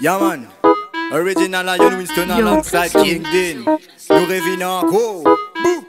Yeah man, original Lion Winston alongside King Din. Nous revenons encore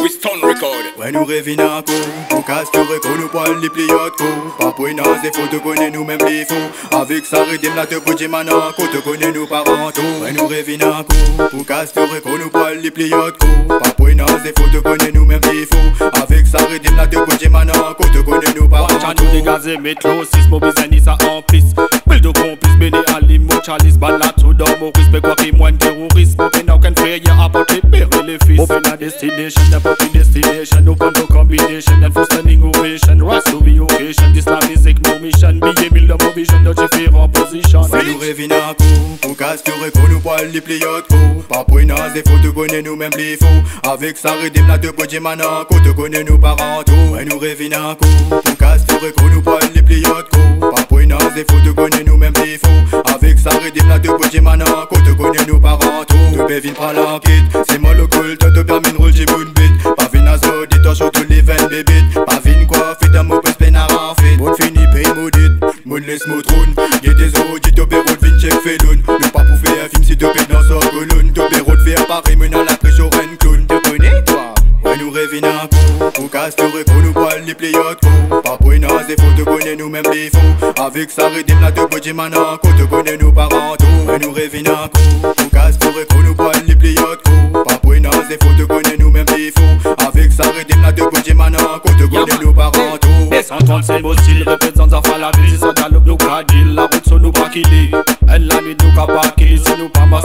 Winston Record. Ouais nous revenons encore Pour capturer qu'on nous parle les pliotes Pas pour une des faut te connaître nous même les faux Avec ça redem la te bouger maintenant Qu'on te connaît nous parents Ouais nous revenons encore Pour capturer qu'on nous parle les pliotes Pas pour une des faut te connaître nous même les faux Avec ça redem la te bouger maintenant Qu'on te connaît nous parents Watch nous dégazer métro, six mauvais années ça en piste Will de complice, béné alim, chalice, tout les fils Open a destination, the destination. Open the combination, and for standing ovation. Rise to the occasion, this life is no mission Billet mille de vision, de Ouais nous à coup. Pour qu'on nous parle les pliotes Pas pour une des nous même les faux Avec ça redem la te bouger maintenant Qu'on te connaît nous parents Ouais nous revenons à coup. Pour capturer qu'on nous parle les pliotes Pas pour une des faut te connaître nous même les faux Redem la te bouger maintenant Qu'on te connaît nous parents Te pévine pas l'enquête C'est moi le culte te permet de rouler bonne bête Pas vine à zo, sur tous les veines bébites Pas vine quoi, fait d'un mot, fini, paye maudite Mon laisse trône Y'a des os, dit toi péro de vine, check fait donne Ne pas pour si te dans sa colonne de menant la reine Pour capturer qu'on nous parle les pliotes Pas pour une des faut te connaître nous même les faux Avec ça redem la te maintenant Qu'on te connaît nous parents Ouais nous revenons à coup. Capturer qu'on nous parle les pliotes Pas pour une des faut te connaître nous même les faux Avec ça redem la te maintenant Qu'on te connaît nous parents Et 135 beau style représente ça la ville. Si ça galope nous deal. La route sur nous pas killer Elle la nuit nous ka pas kill Si nous pas masse